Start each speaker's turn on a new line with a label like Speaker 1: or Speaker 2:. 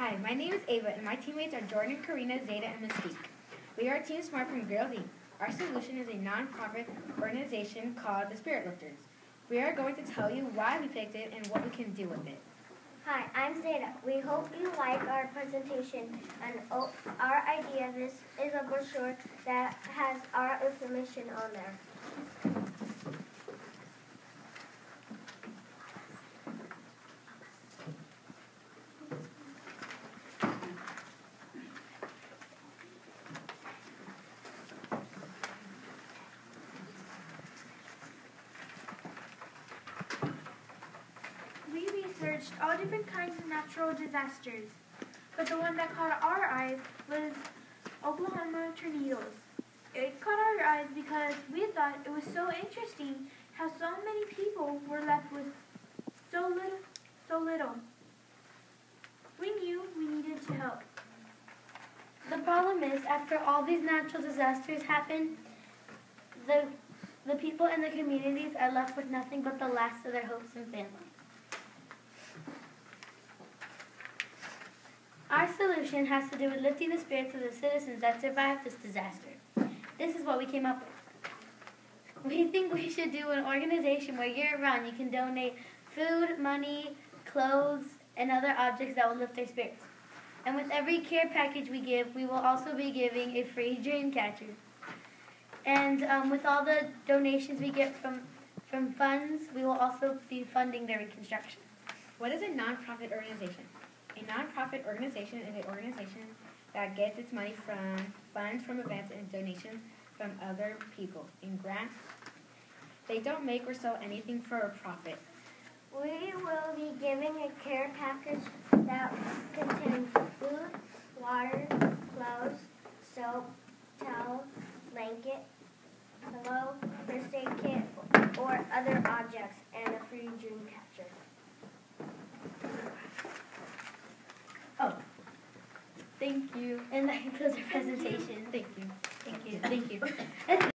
Speaker 1: Hi, my name is Ava, and my teammates are Jordan, Karina, Zeta, and Mystique. We are Team Smart from Girls Inc. Our solution is a non-profit organization called the Spirit Lifters. We are going to tell you why we picked it and what we can do with it.
Speaker 2: Hi, I'm Zeta. We hope you like our presentation and our idea. This is a brochure that has our information on there.
Speaker 3: We researched all different kinds of natural disasters, but the one that caught our eyes was Oklahoma tornadoes. It caught our eyes because we thought it was so interesting how so many people were left with so little, so little. We knew we needed to help.
Speaker 4: The problem is, after all these natural disasters happen, the the people in the communities are left with nothing but the last of their hopes and family. Our has to do with lifting the spirits of the citizens that survived this disaster. This is what we came up with. We think we should do an organization where year round you can donate food, money, clothes, and other objects that will lift their spirits. And with every care package we give, we will also be giving a free dream catcher. And um, with all the donations we get from from funds, we will also be funding their reconstruction.
Speaker 1: What is a nonprofit organization? A nonprofit organization is an organization that gets its money from funds from events and donations from other people in grants. They don't make or sell anything for a profit.
Speaker 2: We will be giving a care package that contains food, water, clothes, soap, towel, blanket, pillow, first aid kit, or other objects, and a free dream catcher.
Speaker 4: Thank you. And that concludes our presentation.
Speaker 1: Thank you.
Speaker 4: Thank you.
Speaker 1: Thank you.